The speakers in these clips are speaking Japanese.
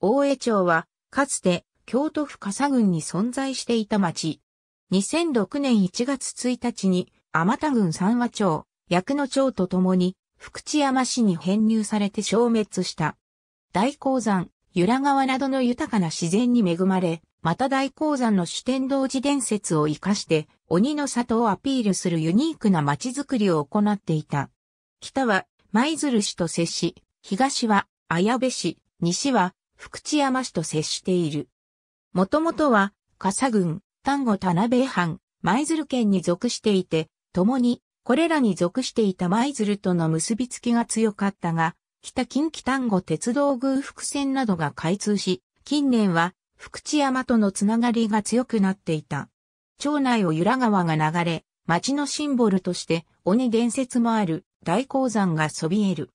大江町は、かつて、京都府笠郡に存在していた町。2006年1月1日に、天田郡三和町、薬野町とともに、福知山市に編入されて消滅した。大鉱山、由良川などの豊かな自然に恵まれ、また大鉱山の主天童寺伝説を活かして、鬼の里をアピールするユニークな街づくりを行っていた。北は舞鶴市と接し、東は綾部市、西は福知山市と接している。もともとは、笠郡、丹後田辺藩、舞鶴県に属していて、共に、これらに属していた舞鶴との結びつきが強かったが、北近畿丹後鉄道宮福線などが開通し、近年は福知山とのつながりが強くなっていた。町内を由良川が流れ、町のシンボルとして鬼伝説もある大鉱山がそびえる。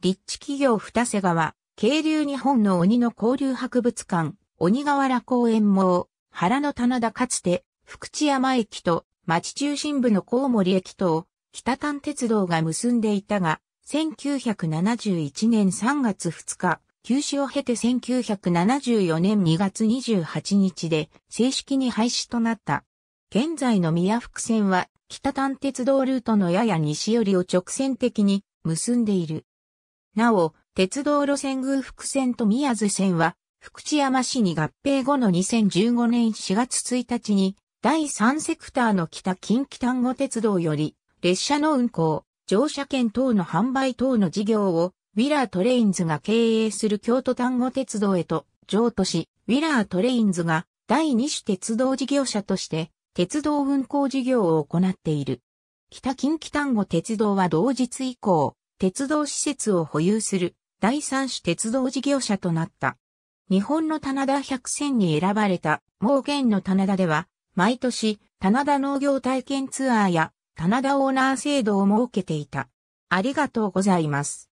立地企業二瀬川、渓流日本の鬼の交流博物館、鬼河原公園網、原の棚田かつて、福知山駅と町中心部のコウモリ駅と北丹鉄道が結んでいたが、1971年3月2日、休止を経て1974年2月28日で正式に廃止となった。現在の宮福線は北丹鉄道ルートのやや西寄りを直線的に結んでいる。なお、鉄道路線宮福線と宮津線は福知山市に合併後の2015年4月1日に第3セクターの北近畿タンゴ鉄道より列車の運行、乗車券等の販売等の事業をウィラートレインズが経営する京都丹後鉄道へと譲渡し、ウィラートレインズが第二種鉄道事業者として鉄道運行事業を行っている。北近畿丹後鉄道は同日以降、鉄道施設を保有する第三種鉄道事業者となった。日本の棚田百選に選ばれた盲言の棚田では、毎年棚田農業体験ツアーや棚田オーナー制度を設けていた。ありがとうございます。